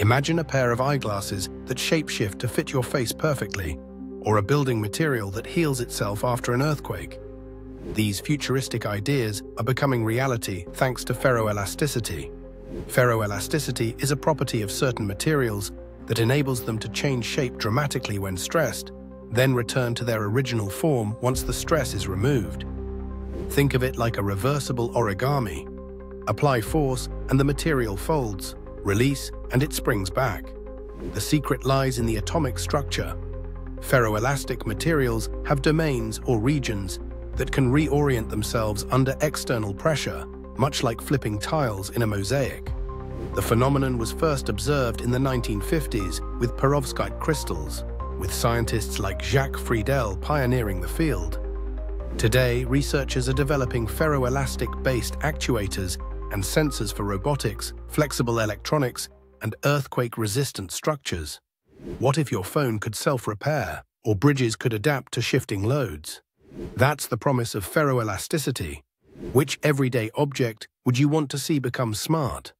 Imagine a pair of eyeglasses that shapeshift to fit your face perfectly, or a building material that heals itself after an earthquake. These futuristic ideas are becoming reality thanks to ferroelasticity. Ferroelasticity is a property of certain materials that enables them to change shape dramatically when stressed, then return to their original form once the stress is removed. Think of it like a reversible origami. Apply force and the material folds, release and it springs back. The secret lies in the atomic structure. Ferroelastic materials have domains or regions that can reorient themselves under external pressure, much like flipping tiles in a mosaic. The phenomenon was first observed in the 1950s with perovskite crystals, with scientists like Jacques Friedel pioneering the field. Today, researchers are developing ferroelastic-based actuators and sensors for robotics, flexible electronics, and earthquake-resistant structures. What if your phone could self-repair, or bridges could adapt to shifting loads? That's the promise of ferroelasticity. Which everyday object would you want to see become smart?